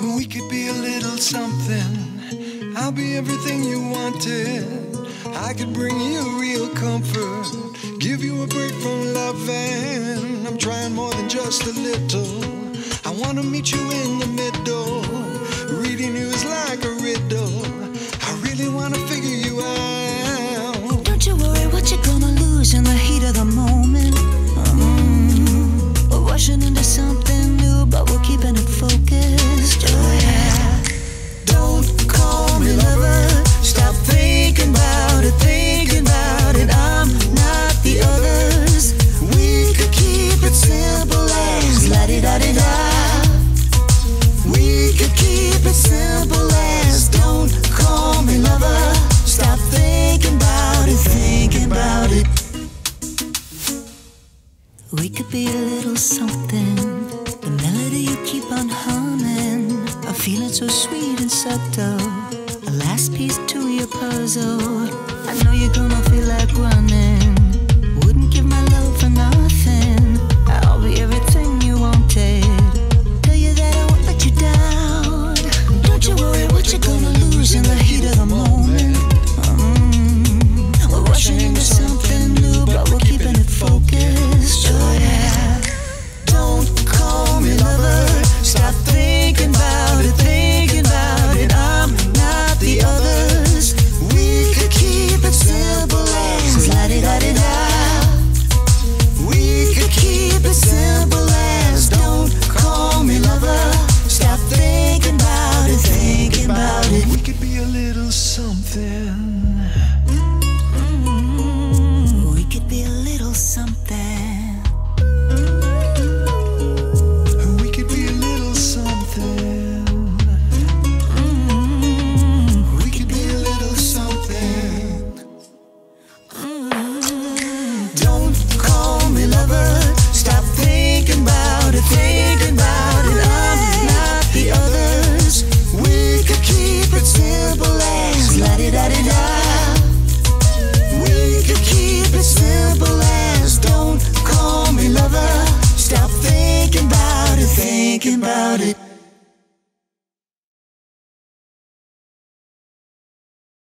We could be a little something. I'll be everything you wanted. I could bring you real comfort, give you a break from loving. I'm trying more than just a little. I wanna meet you in the middle. Simple as don't call me lover. Stop thinking about it, thinking about it. We could be a little something. The melody you keep on humming. A feeling so sweet and subtle. A last piece to your puzzle. I know you're gonna feel like running.